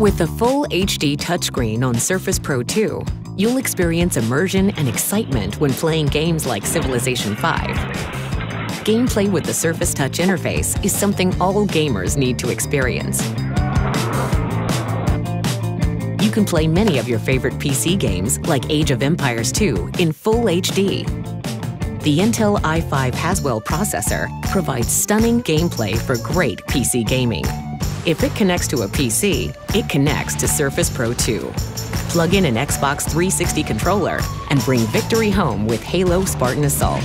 With the full HD touchscreen on Surface Pro 2, you'll experience immersion and excitement when playing games like Civilization V. Gameplay with the Surface Touch interface is something all gamers need to experience. You can play many of your favorite PC games like Age of Empires 2 in full HD. The Intel i5 Haswell processor provides stunning gameplay for great PC gaming. If it connects to a PC, it connects to Surface Pro 2. Plug in an Xbox 360 controller and bring victory home with Halo Spartan Assault.